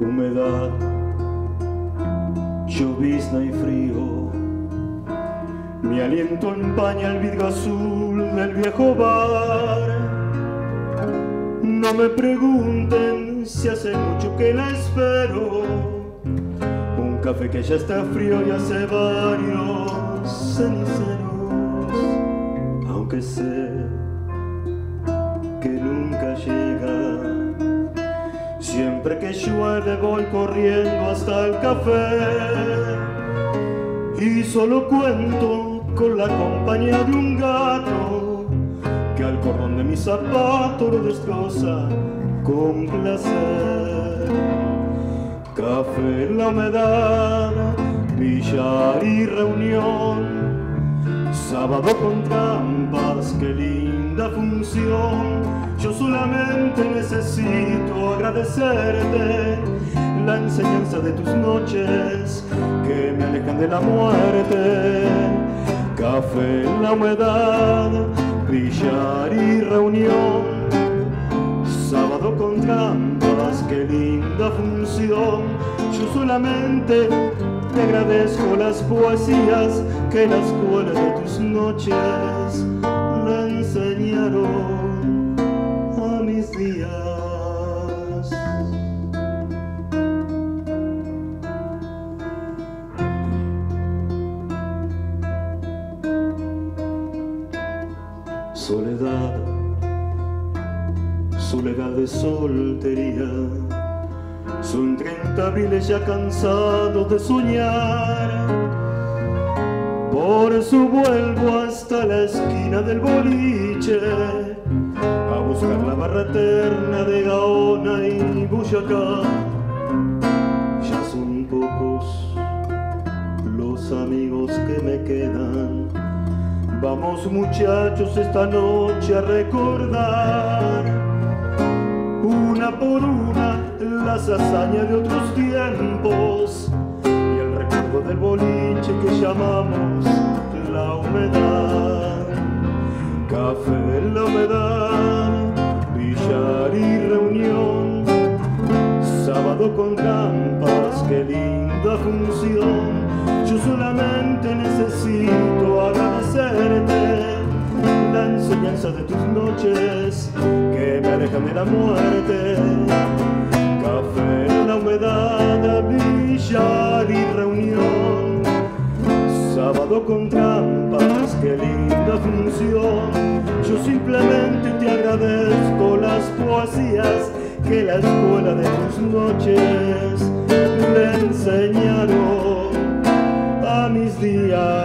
humedad, llovizna y frío. Mi aliento empaña el vidrio azul del viejo bar. No me pregunten si hace mucho que la espero. Un café que ya está frío y hace varios ceniceros, aunque sé que nunca Siempre que llueve voy corriendo hasta el café y solo cuento con la compañía de un gato que al cordón de mi zapato lo destroza con placer. Café en la humedad, billar y reunión, sábado con trampas, qué linda función. Yo solamente necesito agradecerte la enseñanza de tus noches que me alejan de la muerte. Café en la humedad, brillar y reunión. Sábado con trampas, qué linda función. Yo solamente te agradezco las poesías que la escuela de tus noches le enseñaron Soledad, soledad de soltería. Son 30 abriles ya cansados de soñar. Por eso vuelvo hasta la esquina del boliche a buscar la barra eterna de Gaona y Boyacá. Ya son pocos los amigos que me quedan. Vamos muchachos esta noche a recordar una por una las hazañas de otros tiempos y el recuerdo del boliche que llamamos la humedad. Café en la humedad, billar y reunión, sábado con trampas, qué linda función. Yo solamente necesito que me alejan de la muerte. Café en la humedad, billar y reunión. Sábado con trampas, qué linda función. Yo simplemente te agradezco las poesías que la escuela de tus noches le enseñaron a mis días.